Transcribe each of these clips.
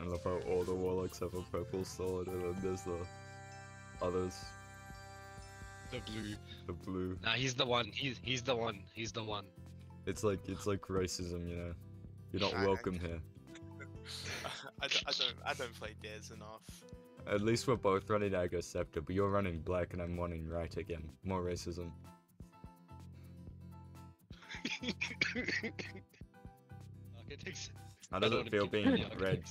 I love how all the warlocks have a purple sword, and then there's the others, The blue. the blue. Nah, he's the one. He's he's the one. He's the one. It's like it's like racism, you know. You're not welcome here. I, don't, I don't I don't play Dares enough. At least we're both running Ager's Scepter, but you're running black and I'm running right again. More racism. Architects. How I does don't it wanna feel being the red?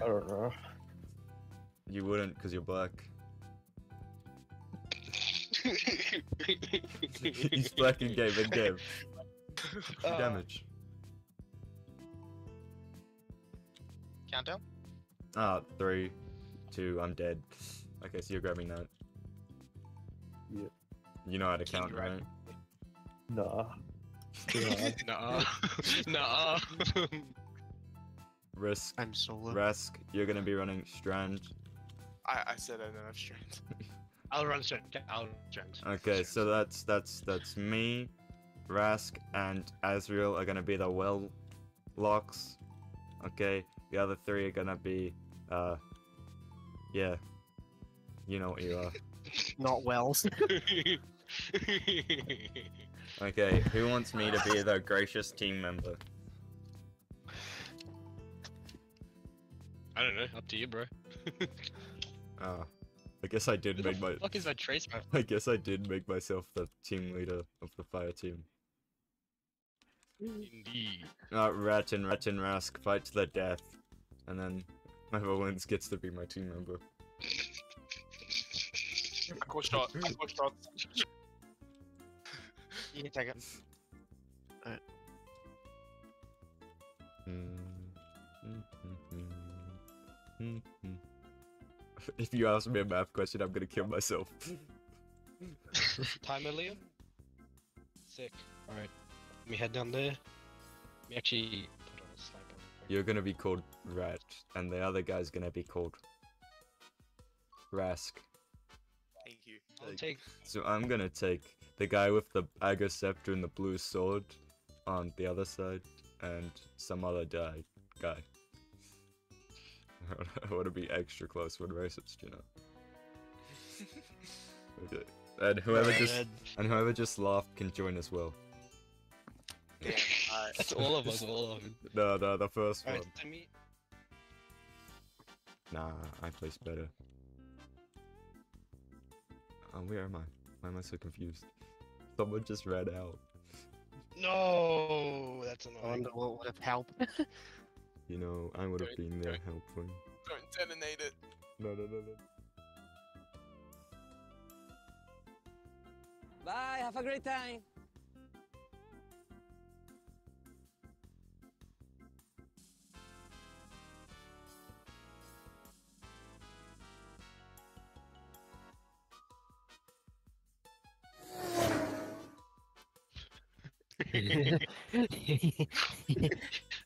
Architects. I don't know. You wouldn't because you're black. He's black in game, in game. Uh, Damage. Countdown. Ah, three, two, I'm dead. Okay, so you're grabbing that. Yep. You know how to count, right. right? Nah. Yeah. Nah. nah. Risk, I'm solo. Rask, you're gonna be running Strand. I, I said I don't have strength. I'll run strength. I'll run strength. Okay, so that's that's that's me, Rask, and Azriel are gonna be the well locks. Okay, the other three are gonna be uh yeah. You know what you are. Not Wells. Okay, who wants me to be the gracious team member? I don't know. Up to you, bro. Ah, I guess I did Who the make my fuck is that trace map? I guess I did make myself the team leader of the fire team. Indeed. Uh, Rat and Rat and Rask fight to the death, and then whoever wins gets to be my team member. I call shot. I call shots. you can take it. Hmm. If you ask me a math question, I'm gonna kill myself. Timer, Liam. Sick. Alright. Let me head down there. Let me actually put on a sniper. You're gonna be called Rat, and the other guy's gonna be called Rask. Thank you. I'll take. So I'm gonna take the guy with the Ager's Scepter and the blue sword on the other side, and some other guy. Guy. I want to be extra close when racist, you know. Okay. And whoever just Red. and whoever just laughed can join as well. Damn. Alright. That's all of us. All of them. No, no, the first one. Alright, send me. Nah, I place better. Oh, where am I? Why am I so confused? Someone just ran out. No, that's I annoying. wonder what would have helped. You know, I would have been there don't- helping. Don't detonate it. No, no, no, no. Bye, have a great time.